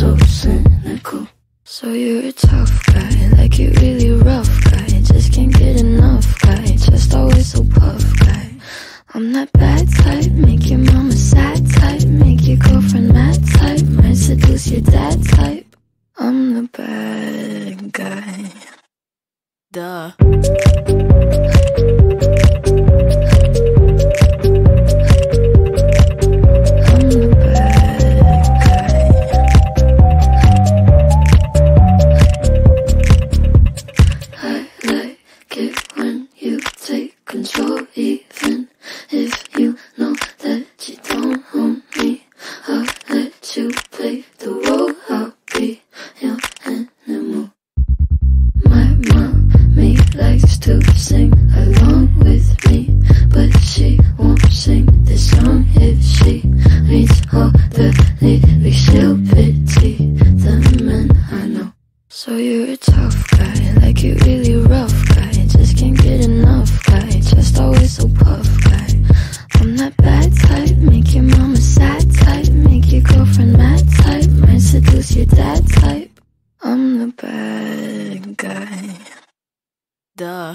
so cynical. So you're a tough guy, like you really rough guy. Just can't get enough guy, just always so puff guy. I'm that bad to sing along with me, but she won't sing this song if she needs all the lyrics. She'll pity the men I know. So you're a tough guy, like you really. Duh.